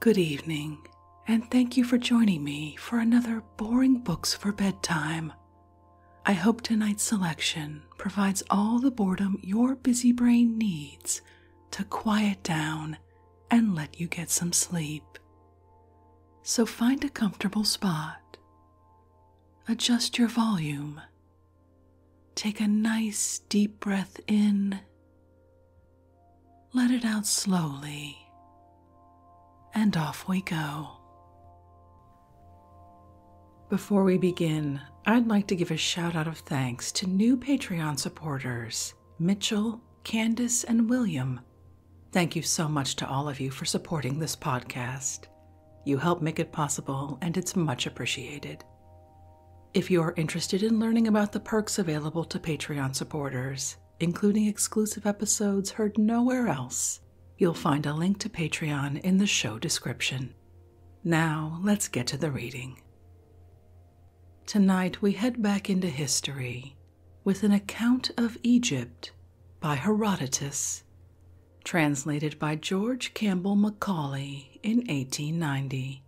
Good evening, and thank you for joining me for another Boring Books for Bedtime. I hope tonight's selection provides all the boredom your busy brain needs to quiet down and let you get some sleep. So find a comfortable spot, adjust your volume, take a nice deep breath in, let it out slowly and off we go. Before we begin, I'd like to give a shout out of thanks to new Patreon supporters Mitchell, Candace, and William. Thank you so much to all of you for supporting this podcast. You help make it possible, and it's much appreciated. If you are interested in learning about the perks available to Patreon supporters, including exclusive episodes heard nowhere else, You'll find a link to Patreon in the show description. Now, let's get to the reading. Tonight, we head back into history with an account of Egypt by Herodotus, translated by George Campbell Macaulay in 1890.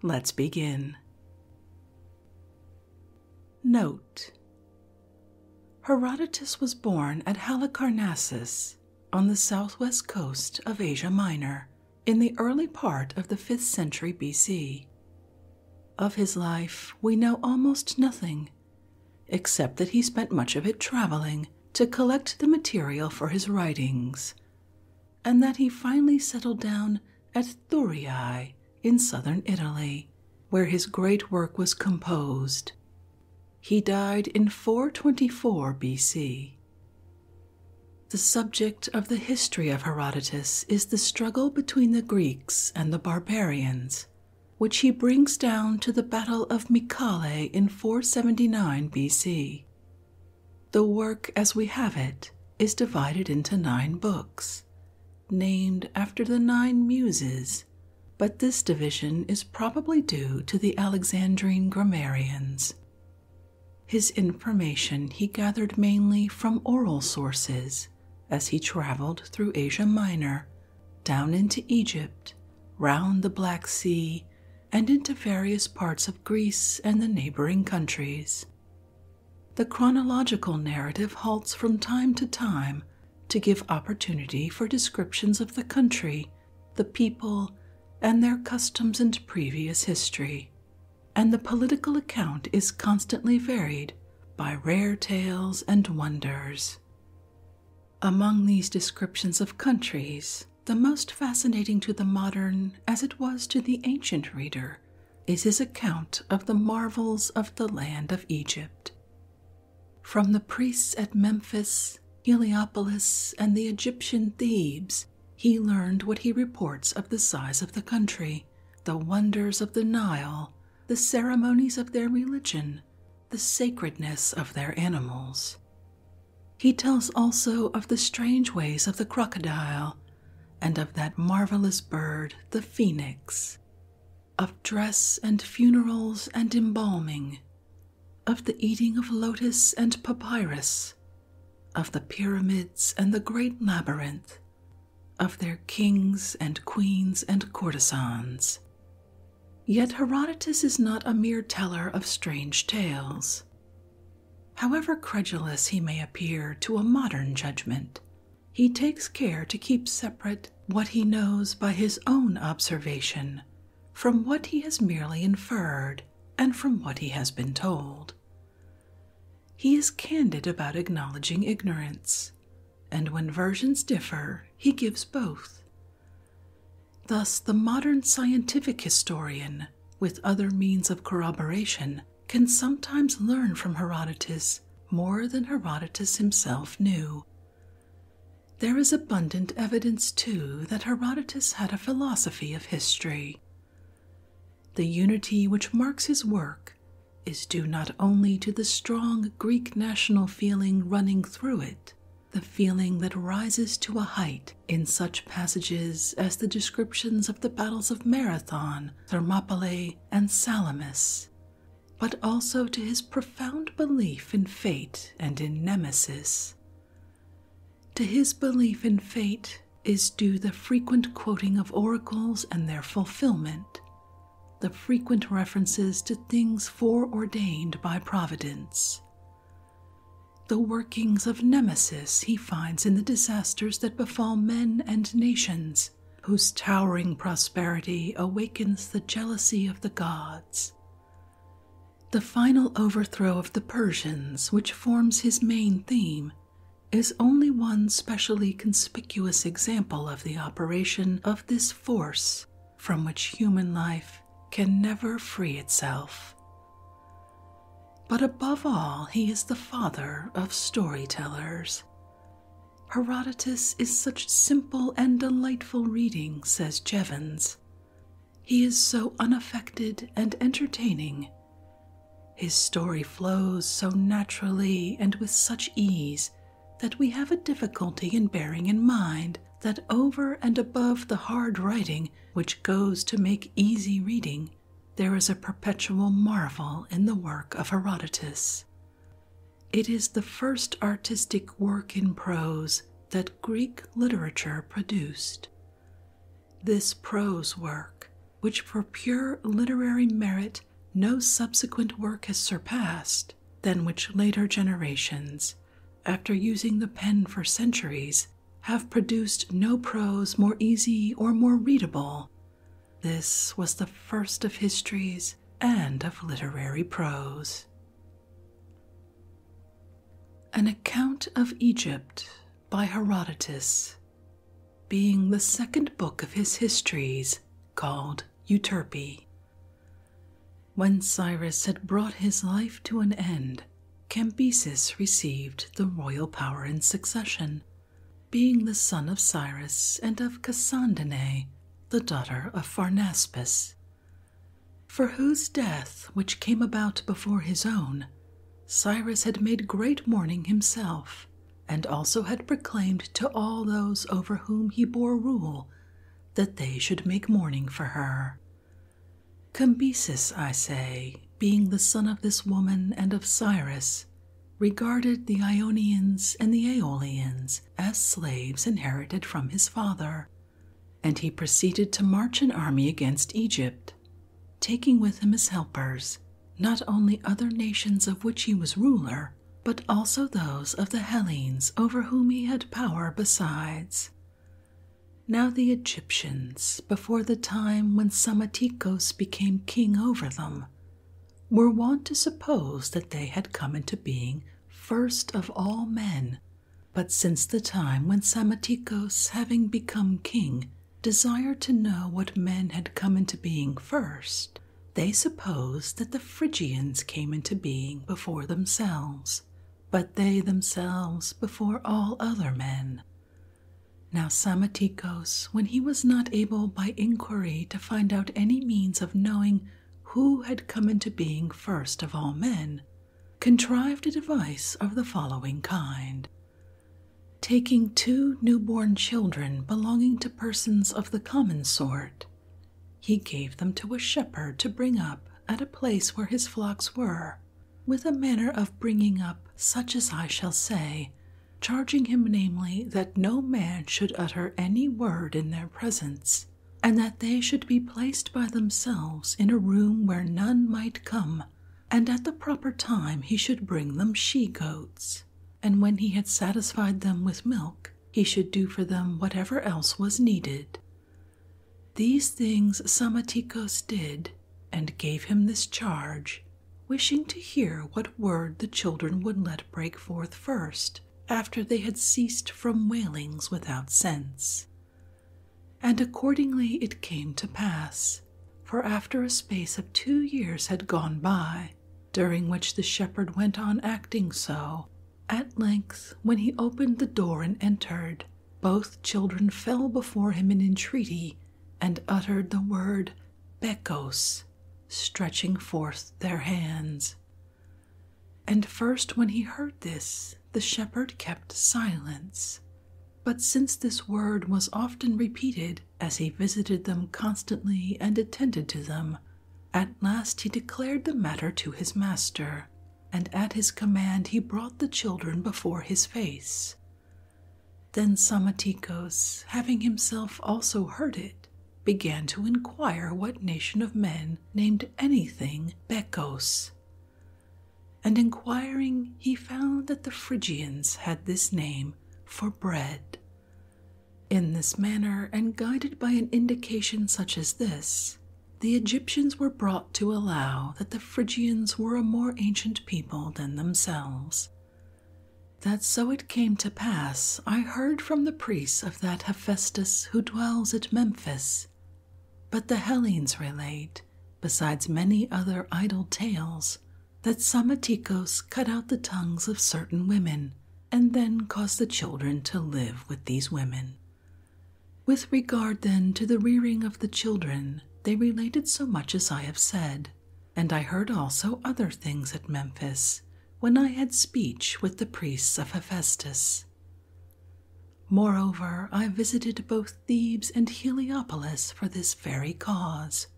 Let's begin. Note Herodotus was born at Halicarnassus on the southwest coast of Asia Minor in the early part of the 5th century BC. Of his life, we know almost nothing, except that he spent much of it traveling to collect the material for his writings, and that he finally settled down at Thurii in southern Italy, where his great work was composed. He died in 424 BC. The subject of the history of Herodotus is the struggle between the Greeks and the barbarians, which he brings down to the Battle of Mycale in 479 BC. The work as we have it is divided into nine books, named after the nine muses, but this division is probably due to the Alexandrine grammarians. His information he gathered mainly from oral sources as he traveled through Asia Minor, down into Egypt, round the Black Sea, and into various parts of Greece and the neighboring countries. The chronological narrative halts from time to time to give opportunity for descriptions of the country, the people, and their customs and previous history, and the political account is constantly varied by rare tales and wonders. Among these descriptions of countries, the most fascinating to the modern, as it was to the ancient reader, is his account of the marvels of the land of Egypt. From the priests at Memphis, Heliopolis, and the Egyptian Thebes, he learned what he reports of the size of the country, the wonders of the Nile, the ceremonies of their religion, the sacredness of their animals. He tells also of the strange ways of the crocodile and of that marvelous bird, the phoenix, of dress and funerals and embalming, of the eating of lotus and papyrus, of the pyramids and the great labyrinth, of their kings and queens and courtesans. Yet Herodotus is not a mere teller of strange tales. However credulous he may appear to a modern judgment, he takes care to keep separate what he knows by his own observation from what he has merely inferred and from what he has been told. He is candid about acknowledging ignorance, and when versions differ, he gives both. Thus, the modern scientific historian, with other means of corroboration, can sometimes learn from Herodotus more than Herodotus himself knew. There is abundant evidence, too, that Herodotus had a philosophy of history. The unity which marks his work is due not only to the strong Greek national feeling running through it, the feeling that rises to a height in such passages as the descriptions of the battles of Marathon, Thermopylae, and Salamis, but also to his profound belief in fate and in Nemesis. To his belief in fate, is due the frequent quoting of oracles and their fulfillment, the frequent references to things foreordained by Providence. The workings of Nemesis he finds in the disasters that befall men and nations, whose towering prosperity awakens the jealousy of the gods. The final overthrow of the Persians, which forms his main theme, is only one specially conspicuous example of the operation of this force from which human life can never free itself. But above all, he is the father of storytellers. Herodotus is such simple and delightful reading, says Jevons. He is so unaffected and entertaining. His story flows so naturally and with such ease that we have a difficulty in bearing in mind that over and above the hard writing which goes to make easy reading, there is a perpetual marvel in the work of Herodotus. It is the first artistic work in prose that Greek literature produced. This prose work, which for pure literary merit no subsequent work has surpassed, than which later generations, after using the pen for centuries, have produced no prose more easy or more readable. This was the first of histories and of literary prose. An Account of Egypt by Herodotus, being the second book of his histories, called Euterpe. When Cyrus had brought his life to an end, Cambyses received the royal power in succession being the son of Cyrus and of Cassandane, the daughter of Pharnaspes, for whose death, which came about before his own, Cyrus had made great mourning himself, and also had proclaimed to all those over whom he bore rule that they should make mourning for her. Cambyses, I say, being the son of this woman and of Cyrus, regarded the Ionians and the Aeolians as slaves inherited from his father, and he proceeded to march an army against Egypt, taking with him as helpers not only other nations of which he was ruler, but also those of the Hellenes over whom he had power besides. Now the Egyptians, before the time when Psammetichos became king over them, were wont to suppose that they had come into being first of all men. But since the time when Psammetichos, having become king, desired to know what men had come into being first, they supposed that the Phrygians came into being before themselves, but they themselves before all other men. Now Psammetichos, when he was not able by inquiry to find out any means of knowing who had come into being first of all men, contrived a device of the following kind. Taking two newborn children belonging to persons of the common sort, he gave them to a shepherd to bring up at a place where his flocks were, with a manner of bringing up such as I shall say, charging him namely that no man should utter any word in their presence, and that they should be placed by themselves in a room where none might come, and at the proper time he should bring them she goats, and when he had satisfied them with milk, he should do for them whatever else was needed. These things Psammetichos did, and gave him this charge, wishing to hear what word the children would let break forth first, after they had ceased from wailings without sense. And accordingly it came to pass, for after a space of two years had gone by, during which the shepherd went on acting so, at length, when he opened the door and entered, both children fell before him in entreaty and uttered the word Bekos, stretching forth their hands. And first, when he heard this, the shepherd kept silence. But since this word was often repeated as he visited them constantly and attended to them, at last he declared the matter to his master, and at his command he brought the children before his face. Then Psammetichos, having himself also heard it, began to inquire what nation of men named anything Bekos. And inquiring, he found that the Phrygians had this name for bread. In this manner, and guided by an indication such as this, the Egyptians were brought to allow that the Phrygians were a more ancient people than themselves. That so it came to pass, I heard from the priests of that Hephaestus who dwells at Memphis. But the Hellenes relate, besides many other idle tales, that Psammetichos cut out the tongues of certain women and then caused the children to live with these women. With regard then to the rearing of the children, they related so much as I have said, and I heard also other things at Memphis when I had speech with the priests of Hephaestus. Moreover, I visited both Thebes and Heliopolis for this very cause,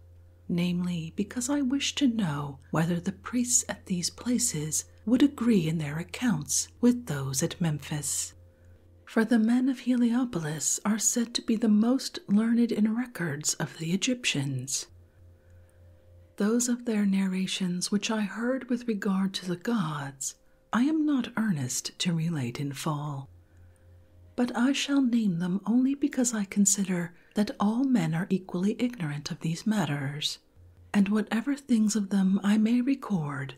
namely, because I wished to know whether the priests at these places would agree in their accounts with those at Memphis. For the men of Heliopolis are said to be the most learned in records of the Egyptians. Those of their narrations which I heard with regard to the gods, I am not earnest to relate in full. But I shall name them only because I consider that all men are equally ignorant of these matters, and whatever things of them I may record,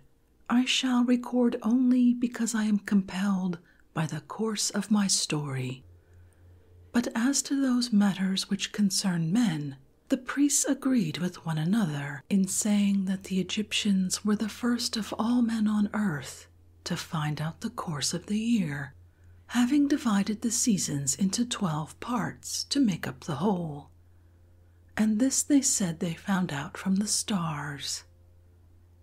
I shall record only because I am compelled by the course of my story. But as to those matters which concern men, the priests agreed with one another in saying that the Egyptians were the first of all men on earth to find out the course of the year, having divided the seasons into twelve parts to make up the whole. And this they said they found out from the stars.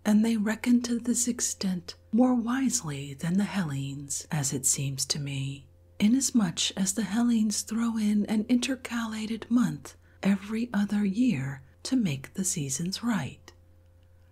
And they reckoned to this extent more wisely than the Hellenes, as it seems to me, inasmuch as the Hellenes throw in an intercalated month every other year to make the seasons right,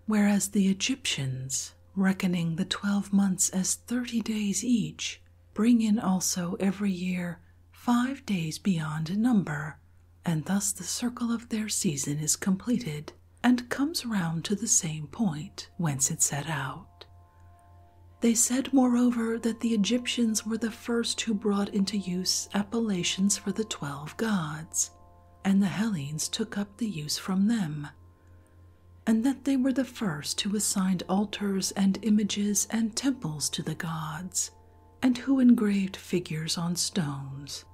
whereas the Egyptians, reckoning the twelve months as thirty days each, bring in also every year five days beyond number, and thus the circle of their season is completed and comes round to the same point whence it set out. They said, moreover, that the Egyptians were the first who brought into use appellations for the twelve gods, and the Hellenes took up the use from them, and that they were the first who assigned altars and images and temples to the gods, and who engraved figures on stones.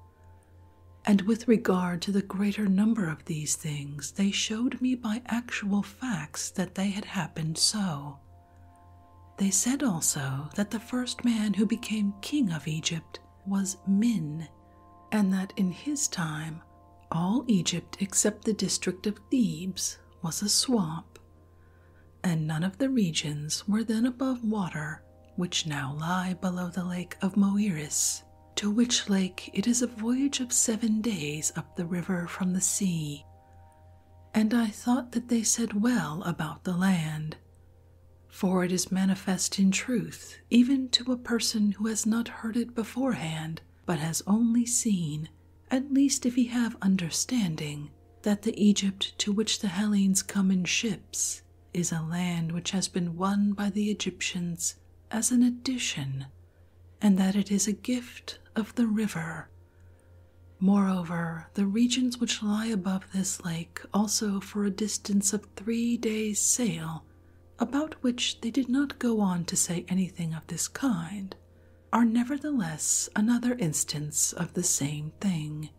And with regard to the greater number of these things, they showed me by actual facts that they had happened so they said also that the first man who became king of Egypt was Min, and that in his time all Egypt except the district of Thebes was a swamp, and none of the regions were then above water which now lie below the lake of Moeris, to which lake it is a voyage of seven days up the river from the sea. And I thought that they said well about the land for it is manifest in truth, even to a person who has not heard it beforehand, but has only seen, at least if he have understanding, that the Egypt to which the Hellenes come in ships is a land which has been won by the Egyptians as an addition, and that it is a gift of the river. Moreover, the regions which lie above this lake, also for a distance of three days' sail, about which they did not go on to say anything of this kind, are nevertheless another instance of the same thing.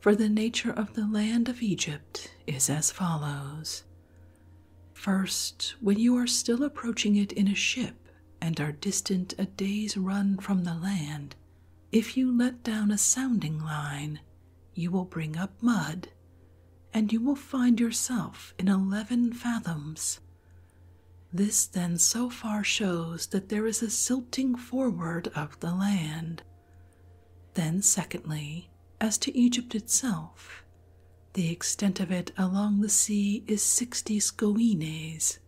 For the nature of the land of Egypt is as follows First, when you are still approaching it in a ship and are distant a day's run from the land, if you let down a sounding line, you will bring up mud, and you will find yourself in eleven fathoms. This then so far shows that there is a silting forward of the land. Then, secondly, as to Egypt itself, the extent of it along the sea is sixty schoines,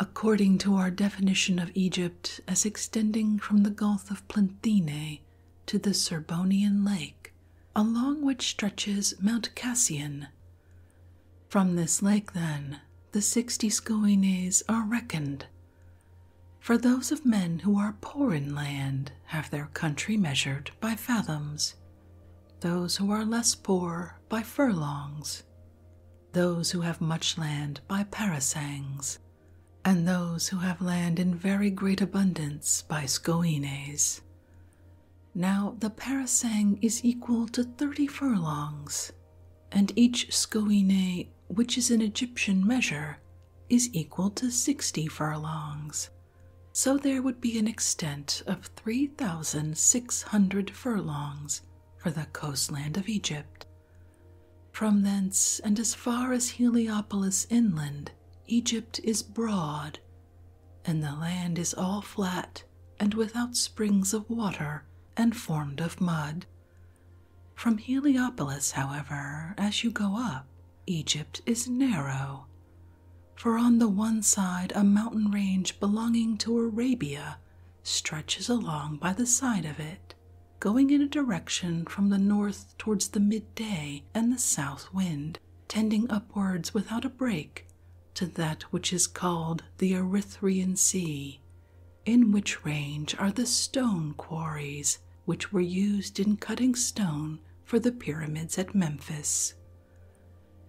according to our definition of Egypt as extending from the Gulf of Plinthine to the Serbonian lake, along which stretches Mount Casion. From this lake, then, the sixty schoines are reckoned. For those of men who are poor in land have their country measured by fathoms, those who are less poor by furlongs, those who have much land by parasangs, and those who have land in very great abundance by schoines. Now the parasang is equal to thirty furlongs, and each schoine, which is an Egyptian measure, is equal to sixty furlongs. So there would be an extent of 3,600 furlongs for the coastland of Egypt. From thence and as far as Heliopolis inland, Egypt is broad, and the land is all flat and without springs of water and formed of mud. From Heliopolis, however, as you go up, Egypt is narrow. For on the one side, a mountain range belonging to Arabia stretches along by the side of it, going in a direction from the north towards the midday and the south wind, tending upwards without a break to that which is called the Erythraean Sea, in which range are the stone quarries which were used in cutting stone for the pyramids at Memphis.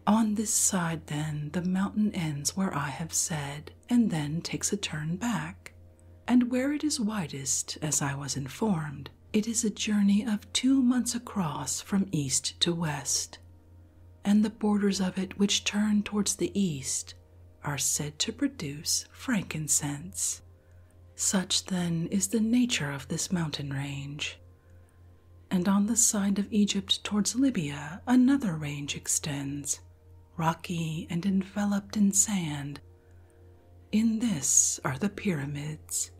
On this side, then, the mountain ends where I have said, and then takes a turn back. And where it is widest, as I was informed, it is a journey of two months across from east to west. And the borders of it which turn towards the east are said to produce frankincense. Such, then, is the nature of this mountain range. And on the side of Egypt towards Libya, another range extends rocky and enveloped in sand. In this are the pyramids,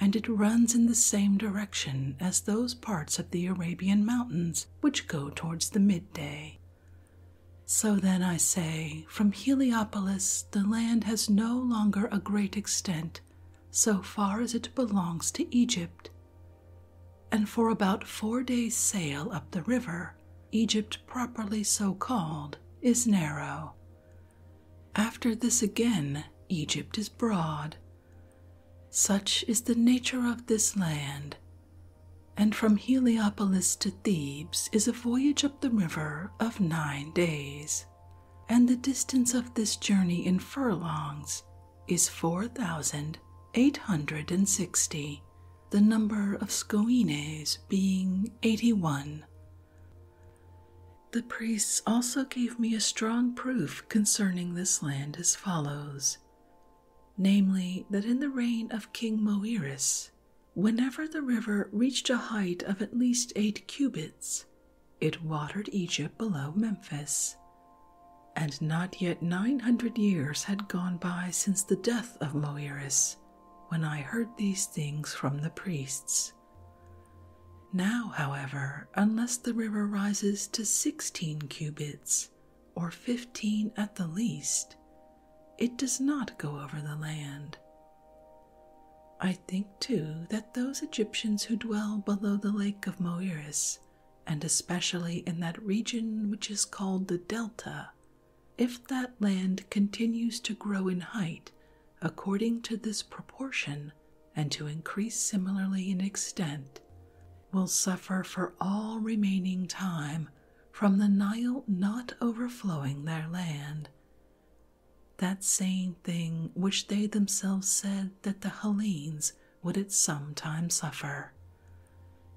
and it runs in the same direction as those parts of the Arabian mountains which go towards the midday. So then I say, from Heliopolis the land has no longer a great extent so far as it belongs to Egypt. And for about four days' sail up the river, Egypt properly so called is narrow. After this again, Egypt is broad. Such is the nature of this land. And from Heliopolis to Thebes is a voyage up the river of nine days, and the distance of this journey in furlongs is four thousand eight hundred and sixty, the number of schoines being eighty one. The priests also gave me a strong proof concerning this land as follows namely, that in the reign of King Moeris, whenever the river reached a height of at least eight cubits, it watered Egypt below Memphis. And not yet nine hundred years had gone by since the death of Moeris, when I heard these things from the priests. Now, however, unless the river rises to sixteen cubits, or fifteen at the least, it does not go over the land. I think, too, that those Egyptians who dwell below the lake of Moeris, and especially in that region which is called the Delta, if that land continues to grow in height according to this proportion and to increase similarly in extent, will suffer for all remaining time from the Nile not overflowing their land. That same thing which they themselves said that the Hellenes would at some time suffer.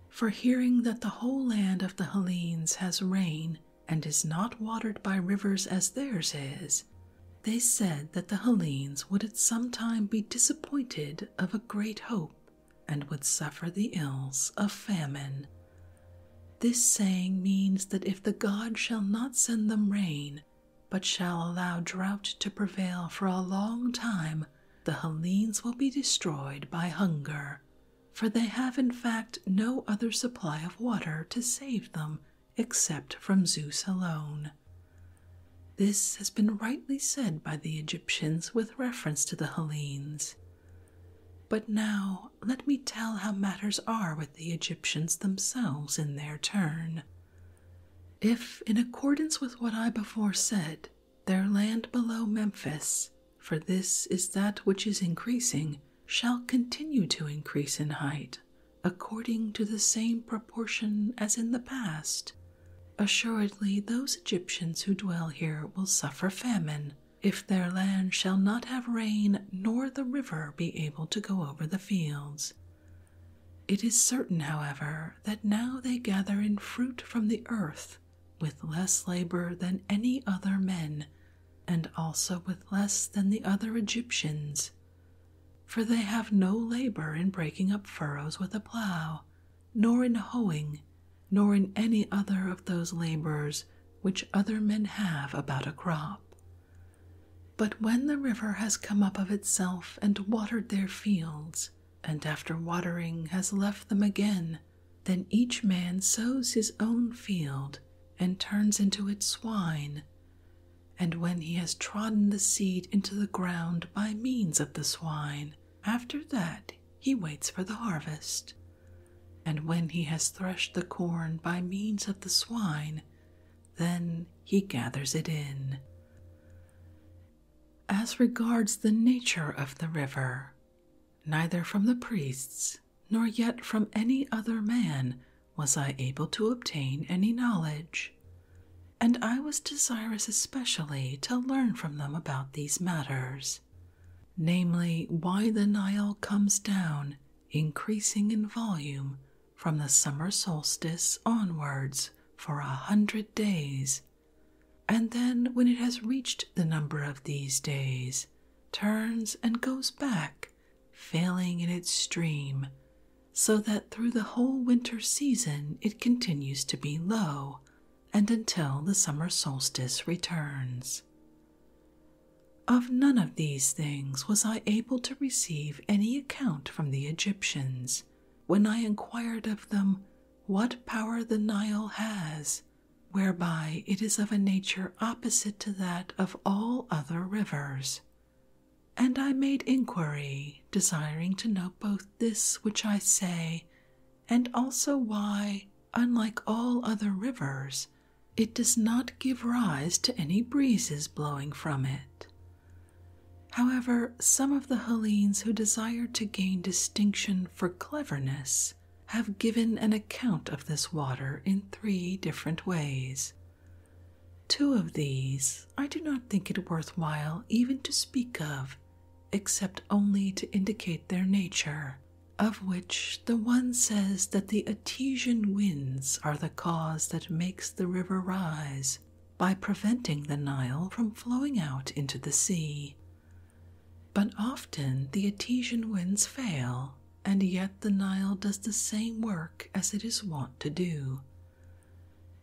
For hearing that the whole land of the Hellenes has rain and is not watered by rivers as theirs is, they said that the Hellenes would at some time be disappointed of a great hope and would suffer the ills of famine. This saying means that if the god shall not send them rain, but shall allow drought to prevail for a long time, the Hellenes will be destroyed by hunger, for they have in fact no other supply of water to save them except from Zeus alone. This has been rightly said by the Egyptians with reference to the Hellenes. But now let me tell how matters are with the Egyptians themselves in their turn. If, in accordance with what I before said, their land below Memphis, for this is that which is increasing, shall continue to increase in height, according to the same proportion as in the past, assuredly those Egyptians who dwell here will suffer famine if their land shall not have rain nor the river be able to go over the fields. It is certain, however, that now they gather in fruit from the earth with less labor than any other men, and also with less than the other Egyptians. For they have no labor in breaking up furrows with a plow, nor in hoeing, nor in any other of those labors which other men have about a crop. But when the river has come up of itself and watered their fields, and after watering has left them again, then each man sows his own field and turns into it swine. And when he has trodden the seed into the ground by means of the swine, after that he waits for the harvest. And when he has threshed the corn by means of the swine, then he gathers it in. As regards the nature of the river, neither from the priests nor yet from any other man was I able to obtain any knowledge, and I was desirous especially to learn from them about these matters, namely, why the Nile comes down, increasing in volume from the summer solstice onwards for a hundred days and then when it has reached the number of these days, turns and goes back, failing in its stream, so that through the whole winter season it continues to be low, and until the summer solstice returns. Of none of these things was I able to receive any account from the Egyptians when I inquired of them what power the Nile has whereby it is of a nature opposite to that of all other rivers. And I made inquiry, desiring to know both this which I say, and also why, unlike all other rivers, it does not give rise to any breezes blowing from it. However, some of the Hellenes who desired to gain distinction for cleverness have given an account of this water in three different ways. Two of these I do not think it worth while even to speak of, except only to indicate their nature, of which the one says that the Etesian winds are the cause that makes the river rise by preventing the Nile from flowing out into the sea. But often the Etesian winds fail and yet the Nile does the same work as it is wont to do.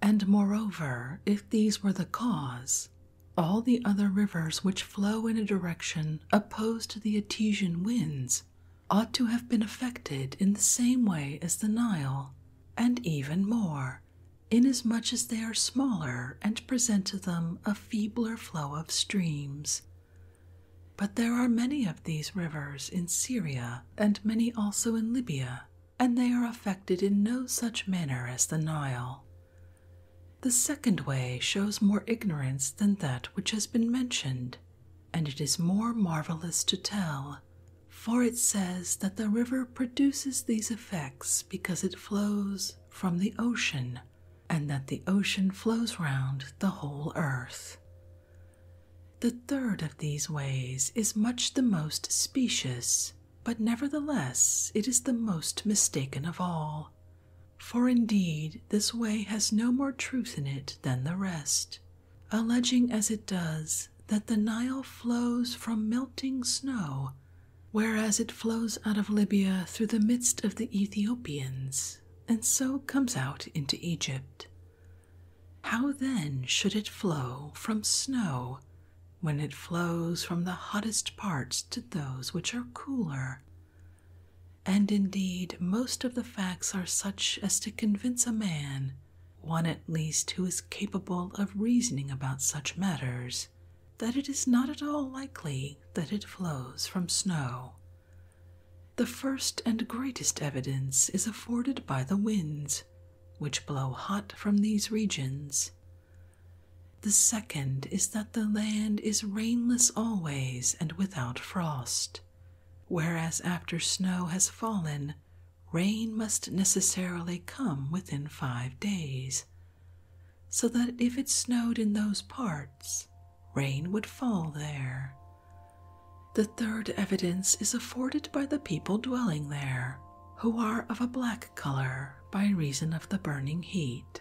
And moreover, if these were the cause, all the other rivers which flow in a direction opposed to the Etesian winds ought to have been affected in the same way as the Nile, and even more, inasmuch as they are smaller and present to them a feebler flow of streams but there are many of these rivers in Syria and many also in Libya, and they are affected in no such manner as the Nile. The second way shows more ignorance than that which has been mentioned, and it is more marvelous to tell, for it says that the river produces these effects because it flows from the ocean, and that the ocean flows round the whole earth. The third of these ways is much the most specious, but nevertheless it is the most mistaken of all. For indeed, this way has no more truth in it than the rest, alleging as it does that the Nile flows from melting snow, whereas it flows out of Libya through the midst of the Ethiopians, and so comes out into Egypt. How then should it flow from snow when it flows from the hottest parts to those which are cooler. And indeed, most of the facts are such as to convince a man, one at least who is capable of reasoning about such matters, that it is not at all likely that it flows from snow. The first and greatest evidence is afforded by the winds, which blow hot from these regions. The second is that the land is rainless always and without frost, whereas after snow has fallen, rain must necessarily come within five days, so that if it snowed in those parts, rain would fall there. The third evidence is afforded by the people dwelling there, who are of a black color by reason of the burning heat.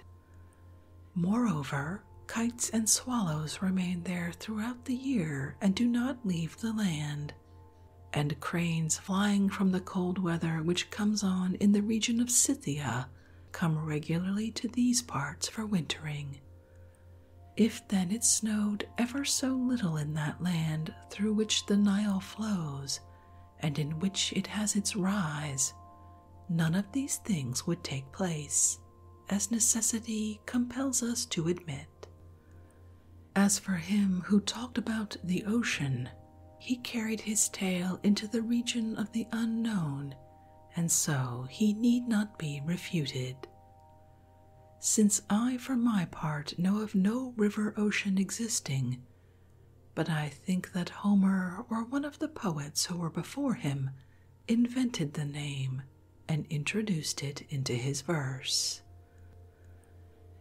Moreover, kites and swallows remain there throughout the year and do not leave the land, and cranes flying from the cold weather which comes on in the region of Scythia come regularly to these parts for wintering. If then it snowed ever so little in that land through which the Nile flows, and in which it has its rise, none of these things would take place, as necessity compels us to admit. As for him who talked about the ocean, he carried his tale into the region of the unknown, and so he need not be refuted. Since I, for my part, know of no river ocean existing, but I think that Homer or one of the poets who were before him invented the name and introduced it into his verse.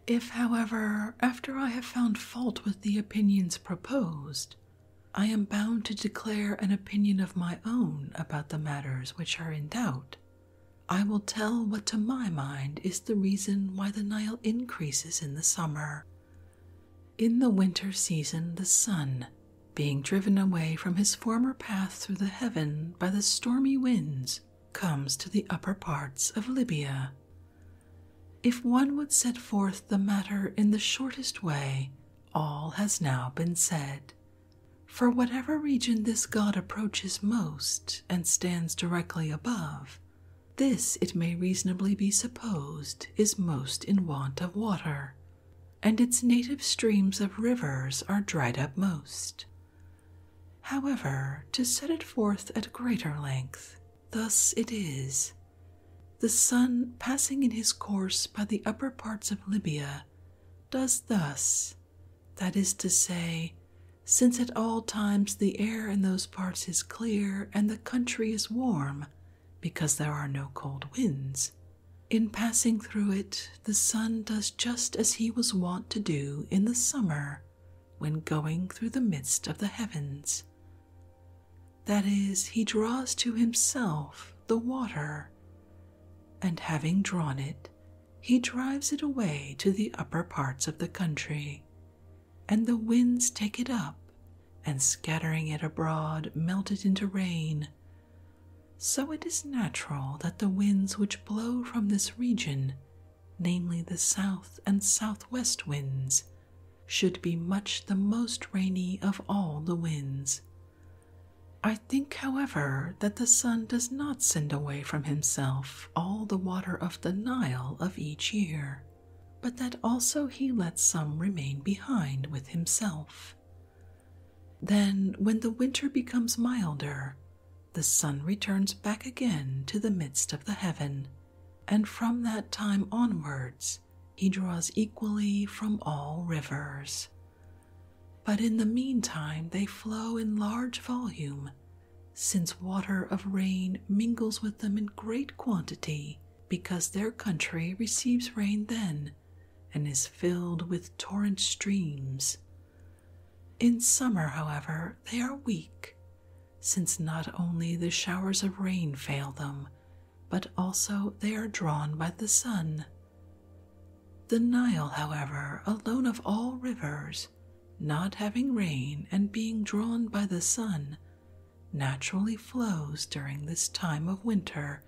If, however, after I have found fault with the opinions proposed, I am bound to declare an opinion of my own about the matters which are in doubt, I will tell what to my mind is the reason why the Nile increases in the summer. In the winter season, the sun, being driven away from his former path through the heaven by the stormy winds, comes to the upper parts of Libya if one would set forth the matter in the shortest way, all has now been said. For whatever region this god approaches most and stands directly above, this, it may reasonably be supposed, is most in want of water, and its native streams of rivers are dried up most. However, to set it forth at greater length, thus it is the sun passing in his course by the upper parts of Libya does thus that is to say, since at all times the air in those parts is clear and the country is warm because there are no cold winds, in passing through it, the sun does just as he was wont to do in the summer when going through the midst of the heavens. That is, he draws to himself the water and having drawn it, he drives it away to the upper parts of the country, and the winds take it up, and scattering it abroad, melt it into rain. So it is natural that the winds which blow from this region, namely the south and southwest winds, should be much the most rainy of all the winds. I think, however, that the sun does not send away from himself all the water of the Nile of each year, but that also he lets some remain behind with himself. Then, when the winter becomes milder, the sun returns back again to the midst of the heaven, and from that time onwards he draws equally from all rivers but in the meantime they flow in large volume, since water of rain mingles with them in great quantity, because their country receives rain then and is filled with torrent streams. In summer, however, they are weak, since not only the showers of rain fail them, but also they are drawn by the sun. The Nile, however, alone of all rivers, not having rain and being drawn by the sun, naturally flows during this time of winter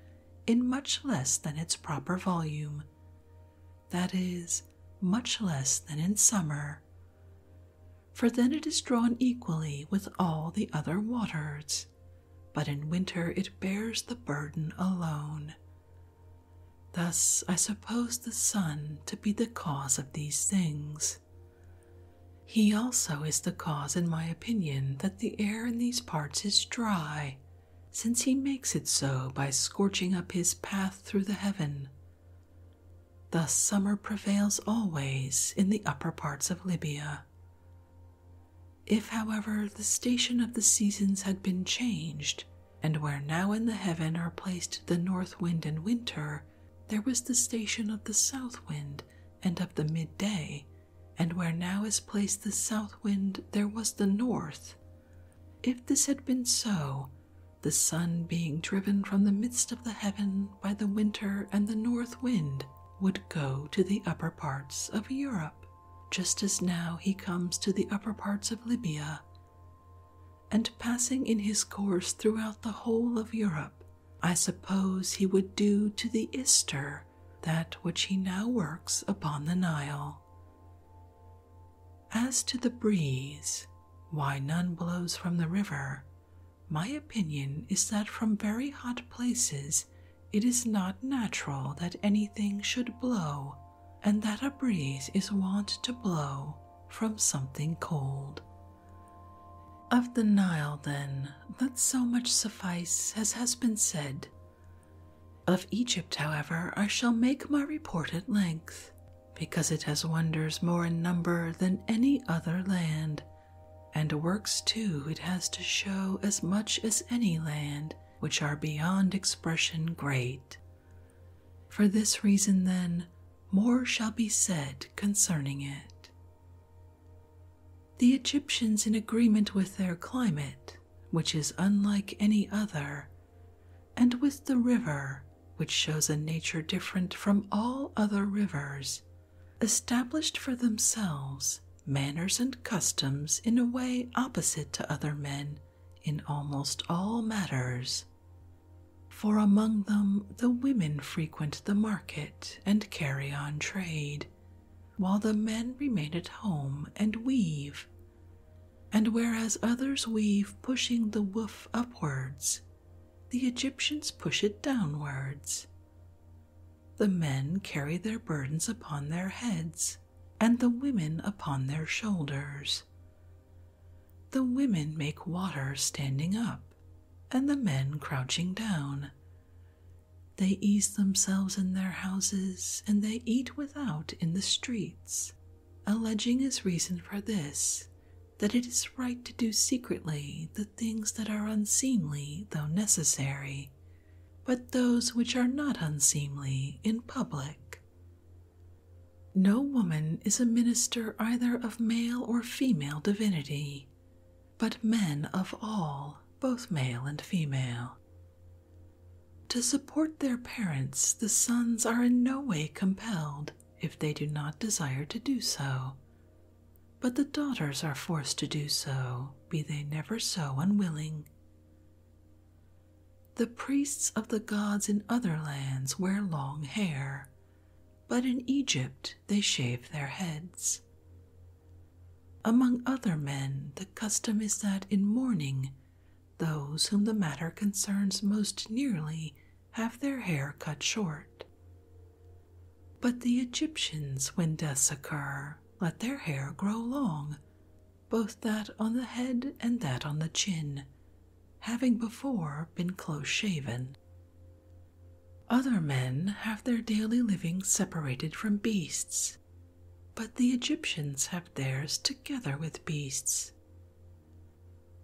in much less than its proper volume. That is, much less than in summer. For then it is drawn equally with all the other waters, but in winter it bears the burden alone. Thus, I suppose the sun to be the cause of these things. He also is the cause, in my opinion, that the air in these parts is dry, since he makes it so by scorching up his path through the heaven. Thus summer prevails always in the upper parts of Libya. If, however, the station of the seasons had been changed, and where now in the heaven are placed the north wind and winter, there was the station of the south wind and of the midday, and where now is placed the south wind, there was the north. If this had been so, the sun being driven from the midst of the heaven by the winter and the north wind, would go to the upper parts of Europe, just as now he comes to the upper parts of Libya. And passing in his course throughout the whole of Europe, I suppose he would do to the Ister that which he now works upon the Nile. As to the breeze, why none blows from the river, my opinion is that from very hot places it is not natural that anything should blow, and that a breeze is wont to blow from something cold. Of the Nile, then, let so much suffice as has been said. Of Egypt, however, I shall make my report at length, because it has wonders more in number than any other land, and works too it has to show as much as any land which are beyond expression great. For this reason, then, more shall be said concerning it. The Egyptians, in agreement with their climate, which is unlike any other, and with the river, which shows a nature different from all other rivers, established for themselves manners and customs in a way opposite to other men in almost all matters. For among them the women frequent the market and carry on trade, while the men remain at home and weave. And whereas others weave pushing the woof upwards, the Egyptians push it downwards. The men carry their burdens upon their heads, and the women upon their shoulders. The women make water standing up, and the men crouching down. They ease themselves in their houses, and they eat without in the streets, alleging as reason for this that it is right to do secretly the things that are unseemly though necessary, but those which are not unseemly in public. No woman is a minister either of male or female divinity, but men of all, both male and female. To support their parents, the sons are in no way compelled if they do not desire to do so, but the daughters are forced to do so, be they never so unwilling. The priests of the gods in other lands wear long hair, but in Egypt they shave their heads. Among other men, the custom is that in mourning, those whom the matter concerns most nearly have their hair cut short. But the Egyptians, when deaths occur, let their hair grow long, both that on the head and that on the chin, having before been close shaven. Other men have their daily living separated from beasts, but the Egyptians have theirs together with beasts.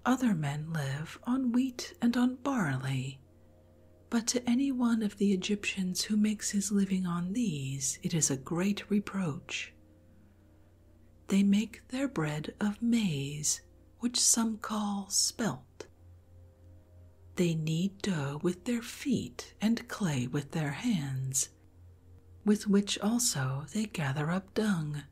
Other men live on wheat and on barley, but to any one of the Egyptians who makes his living on these, it is a great reproach. They make their bread of maize, which some call spelt. They knead dough with their feet and clay with their hands, with which also they gather up dung.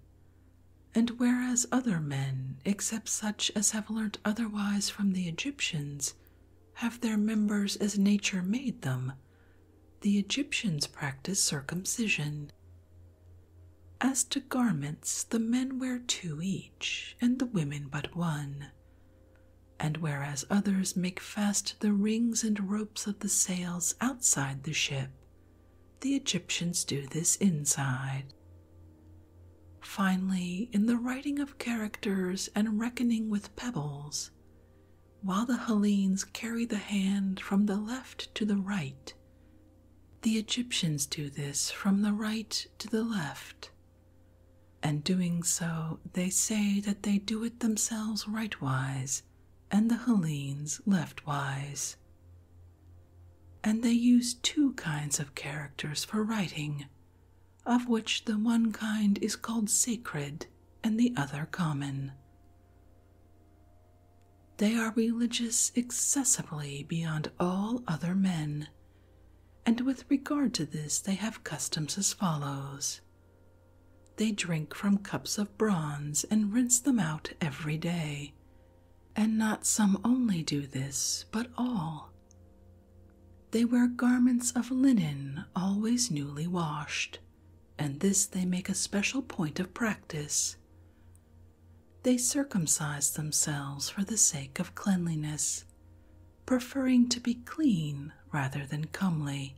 And whereas other men, except such as have learnt otherwise from the Egyptians, have their members as nature made them, the Egyptians practice circumcision. As to garments, the men wear two each, and the women but one. And whereas others make fast the rings and ropes of the sails outside the ship, the Egyptians do this inside. Finally, in the writing of characters and reckoning with pebbles, while the Hellenes carry the hand from the left to the right. The Egyptians do this from the right to the left. And doing so, they say that they do it themselves rightwise, and the Hellenes leftwise. And they use two kinds of characters for writing, of which the one kind is called sacred and the other common. They are religious excessively beyond all other men, and with regard to this, they have customs as follows. They drink from cups of bronze and rinse them out every day, and not some only do this, but all. They wear garments of linen always newly washed, and this they make a special point of practice they circumcise themselves for the sake of cleanliness, preferring to be clean rather than comely.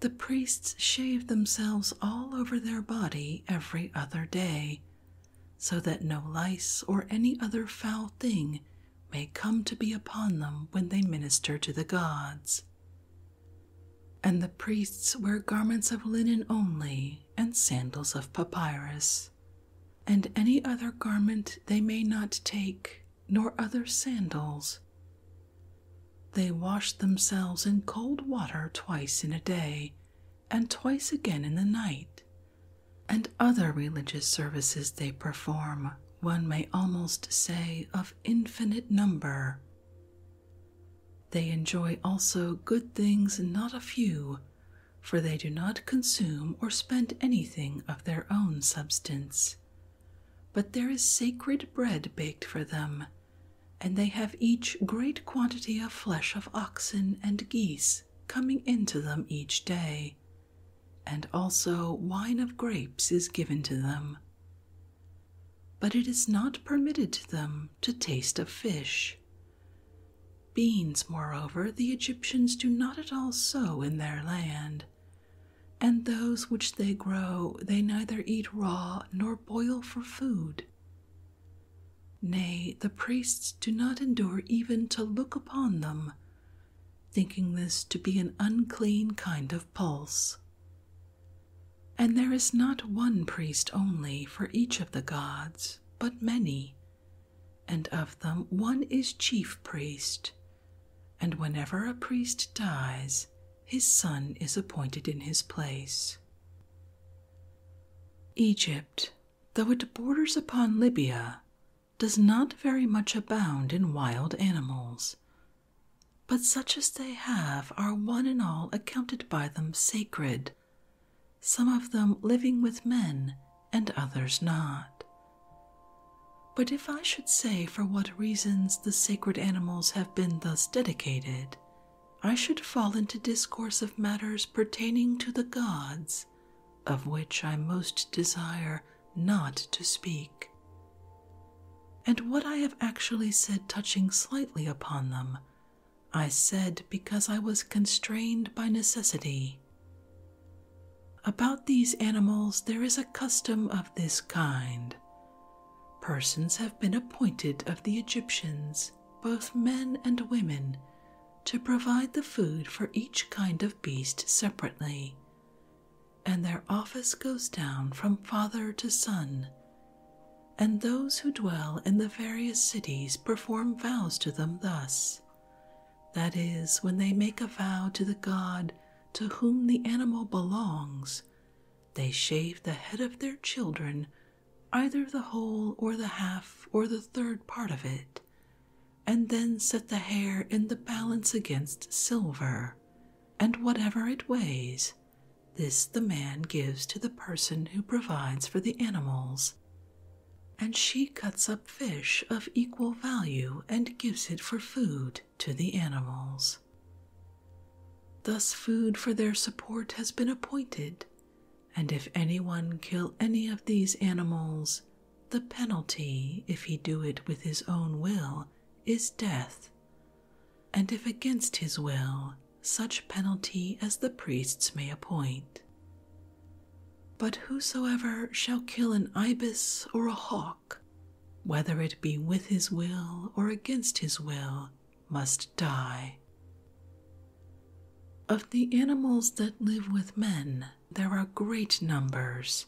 The priests shave themselves all over their body every other day, so that no lice or any other foul thing may come to be upon them when they minister to the gods. And the priests wear garments of linen only and sandals of papyrus and any other garment they may not take, nor other sandals. They wash themselves in cold water twice in a day, and twice again in the night, and other religious services they perform, one may almost say, of infinite number. They enjoy also good things not a few, for they do not consume or spend anything of their own substance but there is sacred bread baked for them, and they have each great quantity of flesh of oxen and geese coming into them each day, and also wine of grapes is given to them. But it is not permitted to them to taste of fish. Beans, moreover, the Egyptians do not at all sow in their land, and those which they grow they neither eat raw nor boil for food. Nay, the priests do not endure even to look upon them, thinking this to be an unclean kind of pulse. And there is not one priest only for each of the gods, but many, and of them one is chief priest. And whenever a priest dies, his son is appointed in his place. Egypt, though it borders upon Libya, does not very much abound in wild animals, but such as they have are one and all accounted by them sacred, some of them living with men and others not. But if I should say for what reasons the sacred animals have been thus dedicated, I should fall into discourse of matters pertaining to the gods, of which I most desire not to speak. And what I have actually said touching slightly upon them, I said because I was constrained by necessity. About these animals, there is a custom of this kind. Persons have been appointed of the Egyptians, both men and women, to provide the food for each kind of beast separately, and their office goes down from father to son. And those who dwell in the various cities perform vows to them thus that is, when they make a vow to the god to whom the animal belongs, they shave the head of their children, either the whole or the half or the third part of it, and then set the hair in the balance against silver, and whatever it weighs, this the man gives to the person who provides for the animals. And she cuts up fish of equal value and gives it for food to the animals. Thus, food for their support has been appointed, and if anyone kill any of these animals, the penalty, if he do it with his own will, is death, and if against his will, such penalty as the priests may appoint. But whosoever shall kill an ibis or a hawk, whether it be with his will or against his will, must die. Of the animals that live with men, there are great numbers,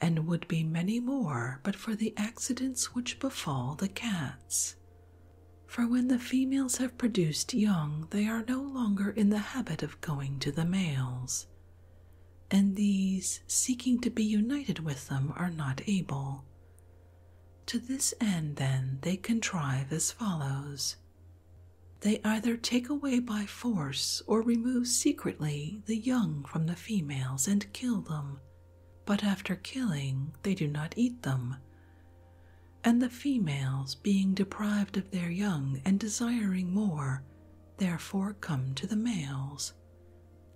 and would be many more but for the accidents which befall the cats. For when the females have produced young, they are no longer in the habit of going to the males, and these, seeking to be united with them, are not able. To this end, then, they contrive as follows they either take away by force or remove secretly the young from the females and kill them, but after killing, they do not eat them. And the females, being deprived of their young and desiring more, therefore come to the males,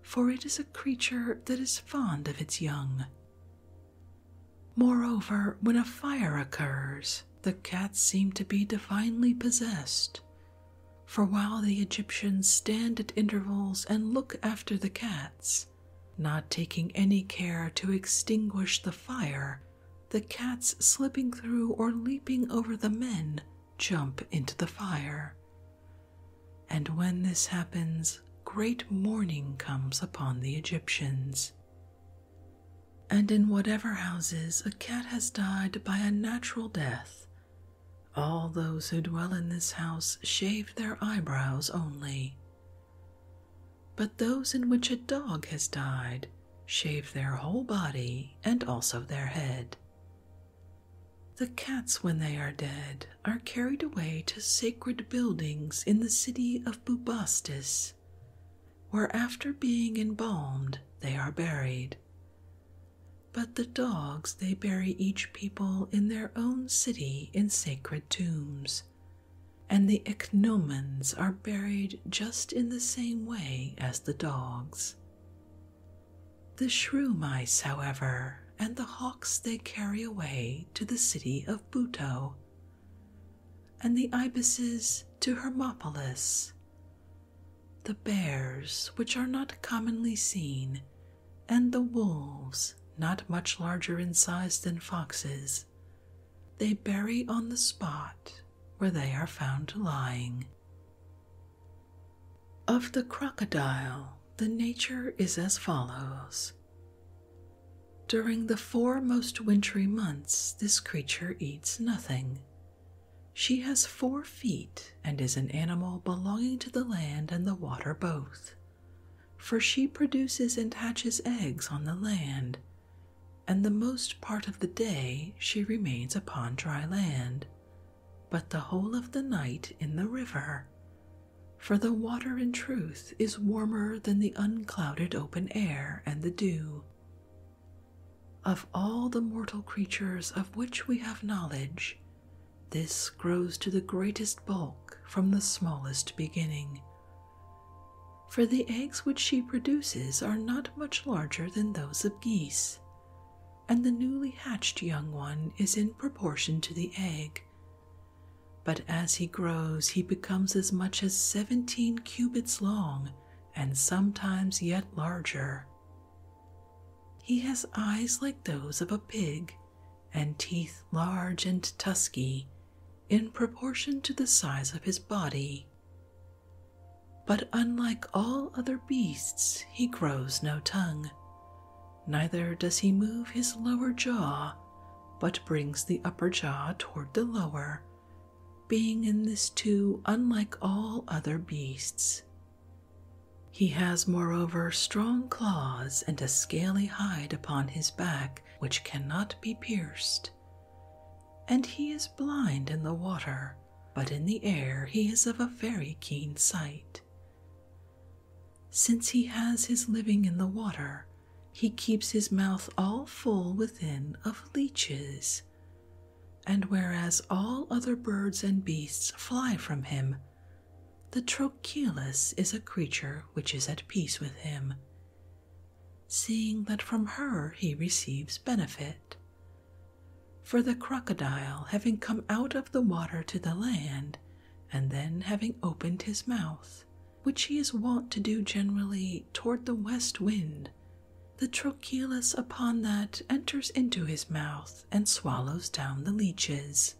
for it is a creature that is fond of its young. Moreover, when a fire occurs, the cats seem to be divinely possessed for while the Egyptians stand at intervals and look after the cats, not taking any care to extinguish the fire, the cats slipping through or leaping over the men jump into the fire. And when this happens, great mourning comes upon the Egyptians. And in whatever houses a cat has died by a natural death, all those who dwell in this house shave their eyebrows only. But those in which a dog has died shave their whole body and also their head. The cats, when they are dead, are carried away to sacred buildings in the city of Bubastis, where after being embalmed they are buried. But the dogs they bury each people in their own city in sacred tombs, and the ichneumons are buried just in the same way as the dogs. The shrew mice, however, and the hawks they carry away to the city of Buto, and the ibises to Hermopolis. The bears, which are not commonly seen, and the wolves not much larger in size than foxes, they bury on the spot where they are found lying. Of the crocodile, the nature is as follows. During the four most wintry months, this creature eats nothing. She has four feet and is an animal belonging to the land and the water both, for she produces and hatches eggs on the land and the most part of the day she remains upon dry land, but the whole of the night in the river. For the water, in truth, is warmer than the unclouded open air and the dew. Of all the mortal creatures of which we have knowledge, this grows to the greatest bulk from the smallest beginning. For the eggs which she produces are not much larger than those of geese, and the newly hatched young one is in proportion to the egg. But as he grows, he becomes as much as seventeen cubits long and sometimes yet larger. He has eyes like those of a pig and teeth large and tusky in proportion to the size of his body. But unlike all other beasts, he grows no tongue Neither does he move his lower jaw, but brings the upper jaw toward the lower, being in this too unlike all other beasts. He has, moreover, strong claws and a scaly hide upon his back which cannot be pierced. And he is blind in the water, but in the air he is of a very keen sight. Since he has his living in the water, he keeps his mouth all full within of leeches. And whereas all other birds and beasts fly from him, the trochilus is a creature which is at peace with him, seeing that from her he receives benefit. For the crocodile, having come out of the water to the land, and then having opened his mouth, which he is wont to do generally toward the west wind, the trochilus upon that enters into his mouth and swallows down the leeches.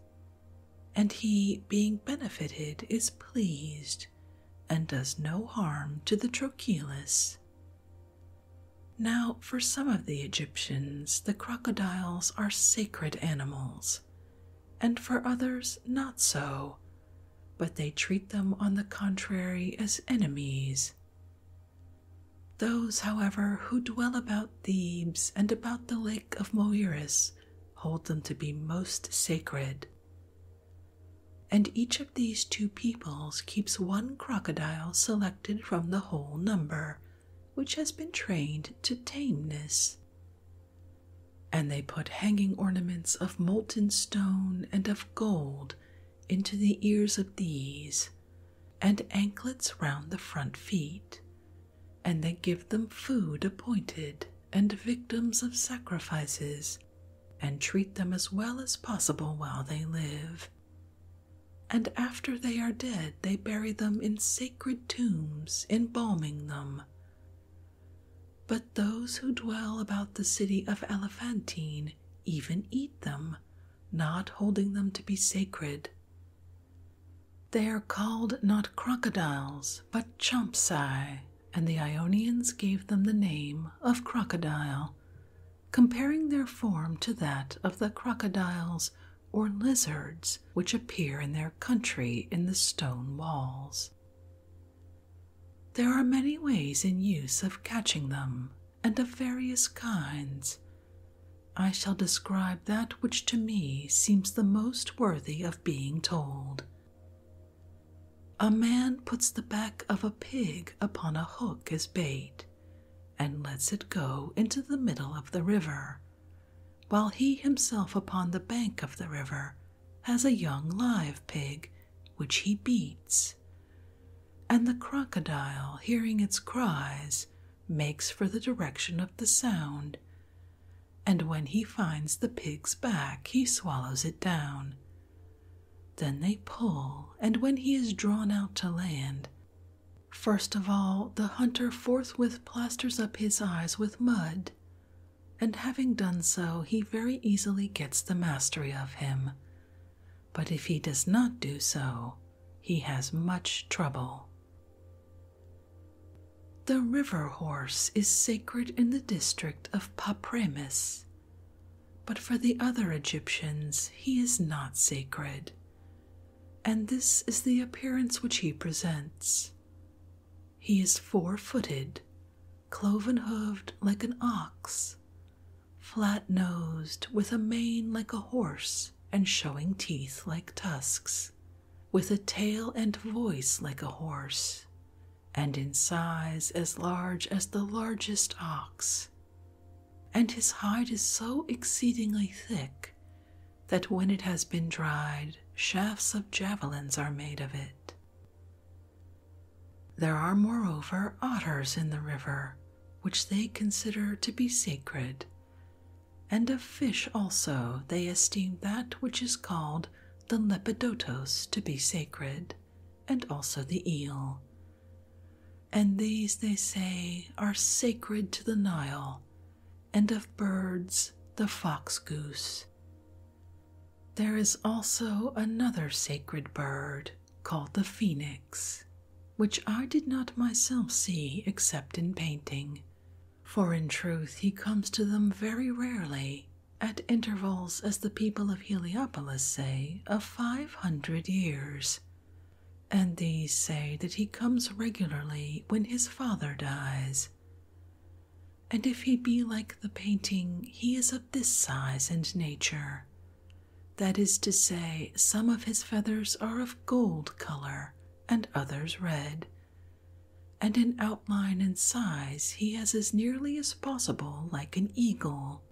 and he, being benefited, is pleased and does no harm to the trochilus. Now, for some of the Egyptians, the crocodiles are sacred animals, and for others, not so, but they treat them on the contrary as enemies. Those, however, who dwell about Thebes and about the lake of Moeris hold them to be most sacred. And each of these two peoples keeps one crocodile selected from the whole number, which has been trained to tameness. And they put hanging ornaments of molten stone and of gold into the ears of these, and anklets round the front feet, and they give them food appointed and victims of sacrifices, and treat them as well as possible while they live. And after they are dead, they bury them in sacred tombs, embalming them. But those who dwell about the city of Elephantine even eat them, not holding them to be sacred. They are called not crocodiles, but champsai, and the Ionians gave them the name of crocodile, comparing their form to that of the crocodiles or lizards which appear in their country in the stone walls. There are many ways in use of catching them, and of various kinds. I shall describe that which to me seems the most worthy of being told. A man puts the back of a pig upon a hook as bait and lets it go into the middle of the river, while he himself upon the bank of the river has a young live pig which he beats. And the crocodile, hearing its cries, makes for the direction of the sound, and when he finds the pig's back, he swallows it down then they pull, and when he is drawn out to land, first of all the hunter forthwith plasters up his eyes with mud, and having done so, he very easily gets the mastery of him. But if he does not do so, he has much trouble. The river horse is sacred in the district of Papremis, but for the other Egyptians he is not sacred and this is the appearance which he presents. He is four footed, cloven hooved like an ox, flat nosed, with a mane like a horse, and showing teeth like tusks, with a tail and voice like a horse, and in size as large as the largest ox. And his hide is so exceedingly thick that when it has been dried, shafts of javelins are made of it. There are, moreover, otters in the river, which they consider to be sacred, and of fish also they esteem that which is called the lepidotos to be sacred, and also the eel. And these, they say, are sacred to the Nile, and of birds the fox goose, there is also another sacred bird called the phoenix, which I did not myself see except in painting, for in truth he comes to them very rarely, at intervals, as the people of Heliopolis say, of five hundred years. And these say that he comes regularly when his father dies. And if he be like the painting, he is of this size and nature that is to say, some of his feathers are of gold color and others red, and in outline and size he is as nearly as possible like an eagle.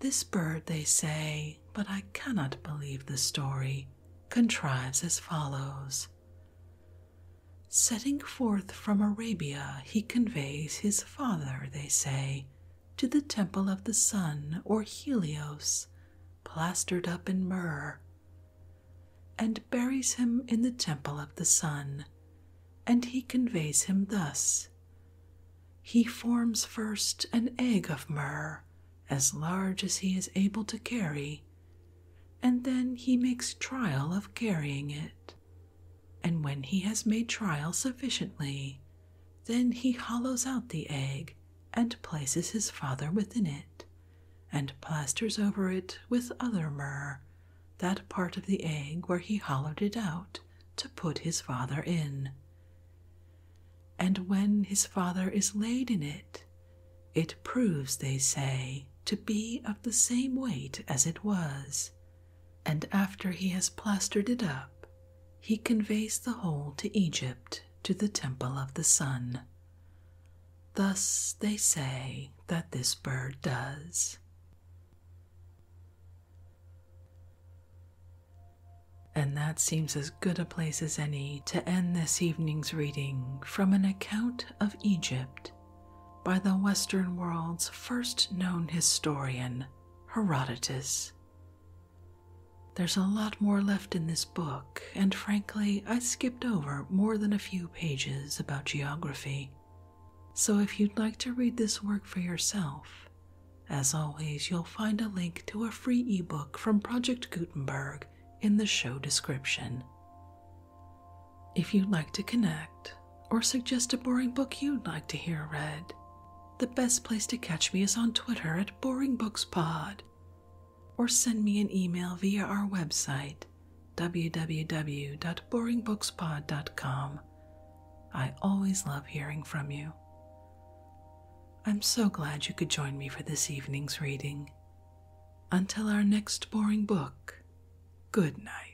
This bird, they say, but I cannot believe the story, contrives as follows. Setting forth from Arabia, he conveys his father, they say, to the temple of the sun or Helios plastered up in myrrh, and buries him in the temple of the sun, and he conveys him thus. He forms first an egg of myrrh, as large as he is able to carry, and then he makes trial of carrying it. And when he has made trial sufficiently, then he hollows out the egg and places his father within it, and plasters over it with other myrrh that part of the egg where he hollowed it out to put his father in. And when his father is laid in it, it proves, they say, to be of the same weight as it was, and after he has plastered it up, he conveys the whole to Egypt to the temple of the sun. Thus they say that this bird does. And that seems as good a place as any to end this evening's reading from an account of Egypt by the Western world's first known historian, Herodotus. There's a lot more left in this book, and frankly, I skipped over more than a few pages about geography. So if you'd like to read this work for yourself, as always, you'll find a link to a free ebook from Project Gutenberg in the show description. If you'd like to connect or suggest a boring book you'd like to hear read, the best place to catch me is on Twitter at Boring Books Pod, or send me an email via our website www.boringbookspod.com. I always love hearing from you. I'm so glad you could join me for this evening's reading. Until our next boring book, good night.